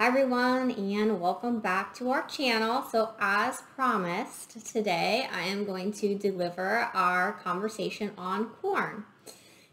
Hi everyone and welcome back to our channel. So as promised, today I am going to deliver our conversation on corn,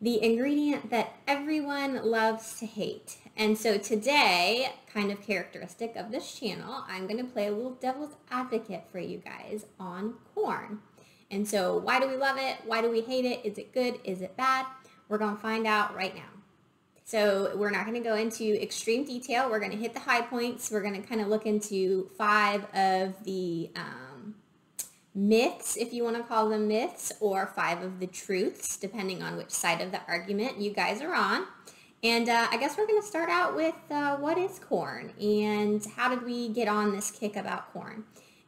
the ingredient that everyone loves to hate. And so today, kind of characteristic of this channel, I'm going to play a little devil's advocate for you guys on corn. And so why do we love it? Why do we hate it? Is it good? Is it bad? We're going to find out right now. So we're not going to go into extreme detail. We're going to hit the high points. We're going to kind of look into five of the um, myths, if you want to call them myths, or five of the truths, depending on which side of the argument you guys are on. And uh, I guess we're going to start out with uh, what is corn and how did we get on this kick about corn?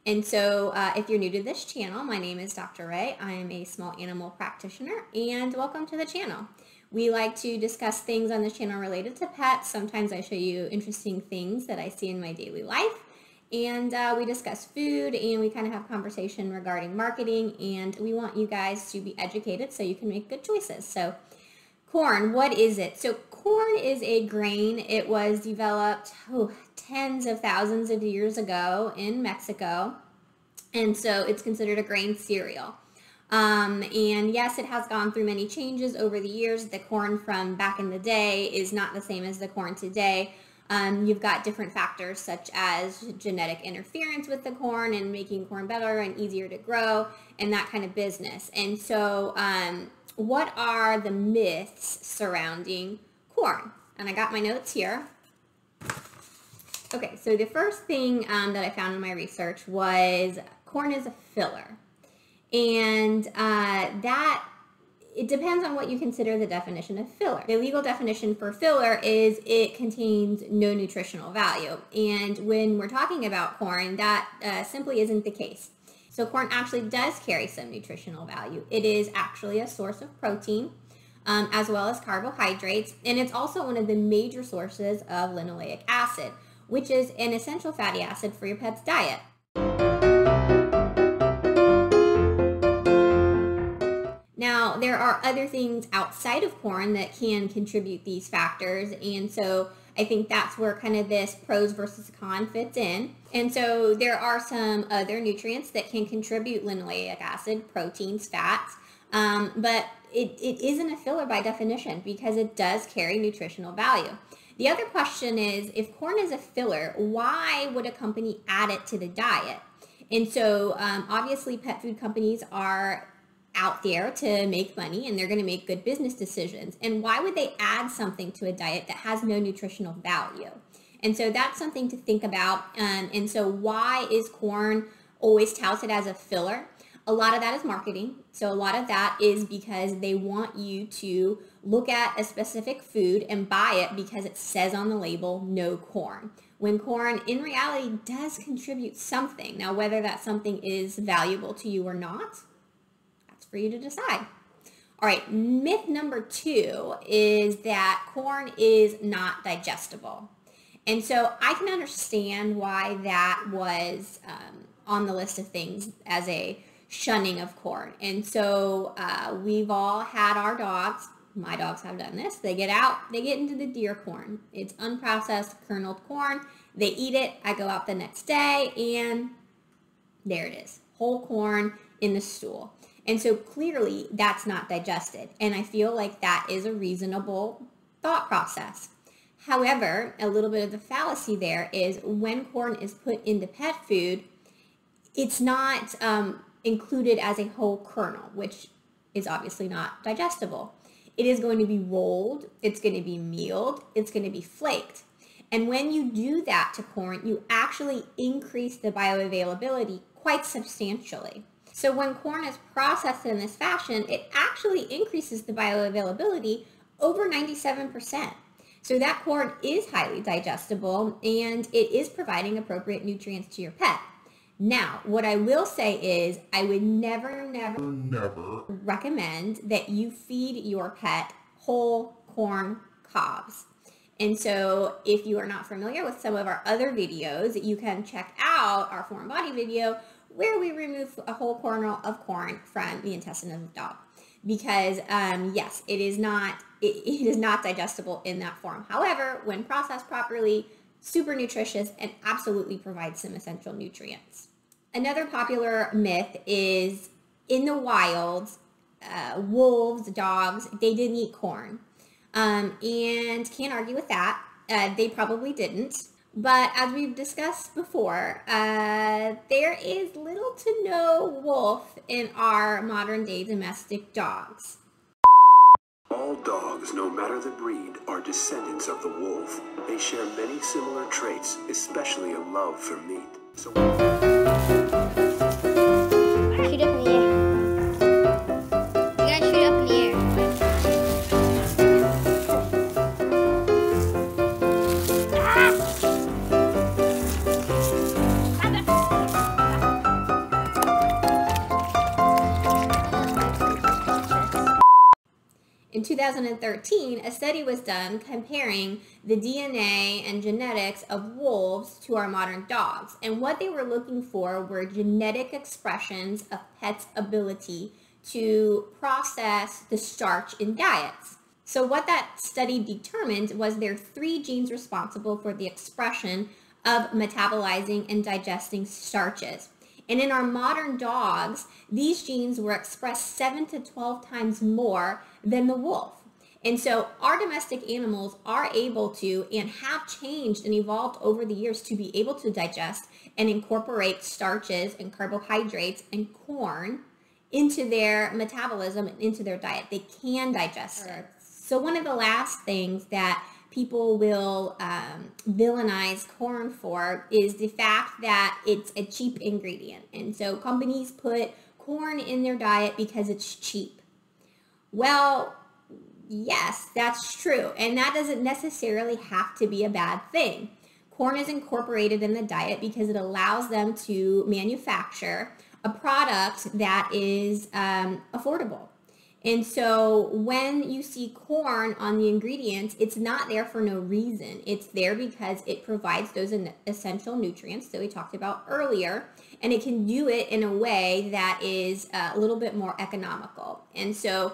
And so uh, if you're new to this channel, my name is Dr. Rea. I am a small animal practitioner and welcome to the channel. We like to discuss things on this channel related to pets. Sometimes I show you interesting things that I see in my daily life. And uh, we discuss food and we kind of have conversation regarding marketing and we want you guys to be educated so you can make good choices. So corn, what is it? So corn is a grain. It was developed oh, tens of thousands of years ago in Mexico. And so it's considered a grain cereal. Um, and yes, it has gone through many changes over the years. The corn from back in the day is not the same as the corn today. Um, you've got different factors such as genetic interference with the corn and making corn better and easier to grow and that kind of business. And so um, what are the myths surrounding corn? And I got my notes here. Okay, so the first thing um, that I found in my research was corn is a filler. And uh, that it depends on what you consider the definition of filler. The legal definition for filler is it contains no nutritional value. And when we're talking about corn, that uh, simply isn't the case. So corn actually does carry some nutritional value. It is actually a source of protein um, as well as carbohydrates. And it's also one of the major sources of linoleic acid, which is an essential fatty acid for your pet's diet. Are other things outside of corn that can contribute these factors. And so I think that's where kind of this pros versus con fits in. And so there are some other nutrients that can contribute linoleic acid, proteins, fats. Um, but it, it isn't a filler by definition because it does carry nutritional value. The other question is, if corn is a filler, why would a company add it to the diet? And so um, obviously pet food companies are out there to make money and they're going to make good business decisions. And why would they add something to a diet that has no nutritional value? And so that's something to think about. Um, and so why is corn always touted as a filler? A lot of that is marketing. So a lot of that is because they want you to look at a specific food and buy it because it says on the label no corn. When corn in reality does contribute something. Now whether that something is valuable to you or not, for you to decide. All right, myth number two is that corn is not digestible. And so I can understand why that was um, on the list of things as a shunning of corn. And so uh, we've all had our dogs, my dogs have done this, they get out, they get into the deer corn. It's unprocessed kerneled corn. They eat it. I go out the next day and there it is, whole corn in the stool. And so clearly that's not digested. And I feel like that is a reasonable thought process. However, a little bit of the fallacy there is when corn is put into pet food, it's not um, included as a whole kernel, which is obviously not digestible. It is going to be rolled, it's going to be mealed, it's going to be flaked. And when you do that to corn, you actually increase the bioavailability quite substantially. So when corn is processed in this fashion, it actually increases the bioavailability over 97%. So that corn is highly digestible and it is providing appropriate nutrients to your pet. Now, what I will say is I would never, never, never recommend that you feed your pet whole corn cobs. And so if you are not familiar with some of our other videos, you can check out our foreign body video where we remove a whole kernel of corn from the intestine of the dog. Because um, yes, it is not it, it is not digestible in that form. However, when processed properly, super nutritious, and absolutely provides some essential nutrients. Another popular myth is in the wild, uh, wolves, dogs, they didn't eat corn. Um, and can't argue with that. Uh, they probably didn't. But as we've discussed before, uh, there is little to no wolf in our modern day domestic dogs. All dogs, no matter the breed, are descendants of the wolf. They share many similar traits, especially a love for meat. So 2013, a study was done comparing the DNA and genetics of wolves to our modern dogs. And what they were looking for were genetic expressions of pets' ability to process the starch in diets. So what that study determined was there are three genes responsible for the expression of metabolizing and digesting starches. And in our modern dogs, these genes were expressed 7 to 12 times more than the wolf. And so our domestic animals are able to and have changed and evolved over the years to be able to digest and incorporate starches and carbohydrates and corn into their metabolism and into their diet. They can digest it. So one of the last things that people will um, villainize corn for is the fact that it's a cheap ingredient. And so companies put corn in their diet because it's cheap. Well, yes, that's true. And that doesn't necessarily have to be a bad thing. Corn is incorporated in the diet because it allows them to manufacture a product that is um, affordable. And so when you see corn on the ingredients, it's not there for no reason. It's there because it provides those essential nutrients that we talked about earlier, and it can do it in a way that is uh, a little bit more economical. And so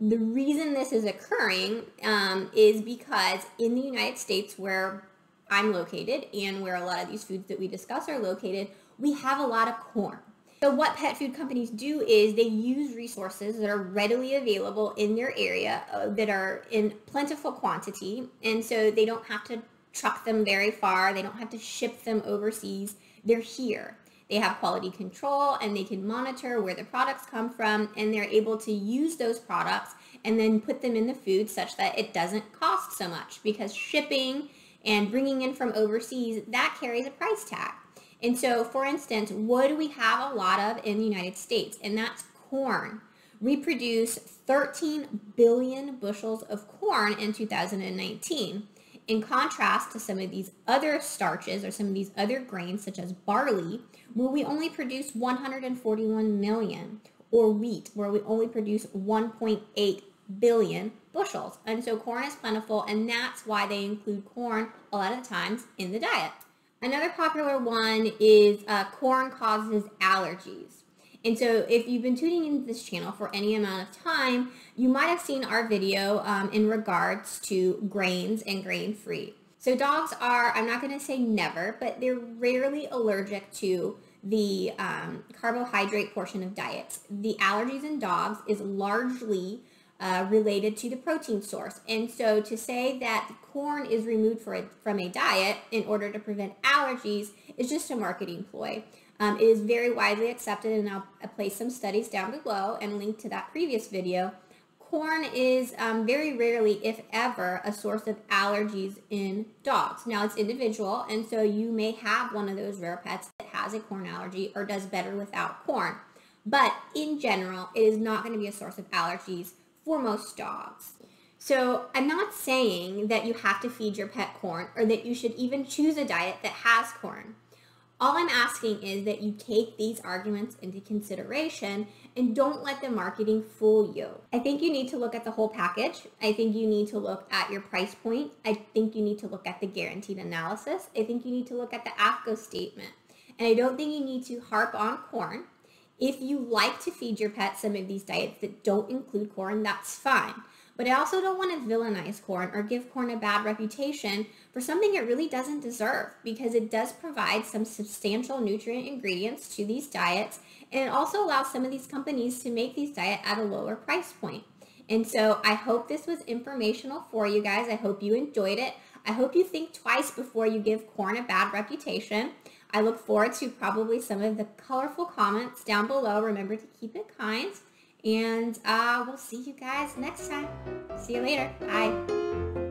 the reason this is occurring um, is because in the United States, where I'm located and where a lot of these foods that we discuss are located, we have a lot of corn. So what pet food companies do is they use resources that are readily available in their area uh, that are in plentiful quantity. And so they don't have to truck them very far. They don't have to ship them overseas. They're here. They have quality control and they can monitor where the products come from and they're able to use those products and then put them in the food such that it doesn't cost so much because shipping and bringing in from overseas, that carries a price tag. And so, for instance, what do we have a lot of in the United States? And that's corn. We produced 13 billion bushels of corn in 2019. In contrast to some of these other starches or some of these other grains, such as barley, where we only produce 141 million, or wheat, where we only produce 1.8 billion bushels. And so corn is plentiful, and that's why they include corn a lot of the times in the diet. Another popular one is uh, corn causes allergies. And so if you've been tuning into this channel for any amount of time, you might have seen our video um, in regards to grains and grain-free. So dogs are, I'm not going to say never, but they're rarely allergic to the um, carbohydrate portion of diets. The allergies in dogs is largely uh, related to the protein source. And so to say that corn is removed a, from a diet in order to prevent allergies is just a marketing ploy. Um, it is very widely accepted, and I'll, place some studies down below and link to that previous video. Corn is um, very rarely, if ever, a source of allergies in dogs. Now, it's individual, and so you may have one of those rare pets that has a corn allergy or does better without corn. But in general, it is not going to be a source of allergies for most dogs. So I'm not saying that you have to feed your pet corn or that you should even choose a diet that has corn. All I'm asking is that you take these arguments into consideration and don't let the marketing fool you. I think you need to look at the whole package. I think you need to look at your price point. I think you need to look at the guaranteed analysis. I think you need to look at the AAFCO statement. And I don't think you need to harp on corn. If you like to feed your pet some of these diets that don't include corn, that's fine. But I also don't want to villainize corn or give corn a bad reputation for something it really doesn't deserve because it does provide some substantial nutrient ingredients to these diets and it also allows some of these companies to make these diets at a lower price point. And so I hope this was informational for you guys. I hope you enjoyed it. I hope you think twice before you give corn a bad reputation. I look forward to probably some of the colorful comments down below. Remember to keep it kind. And uh, we'll see you guys next time. See you later. Bye.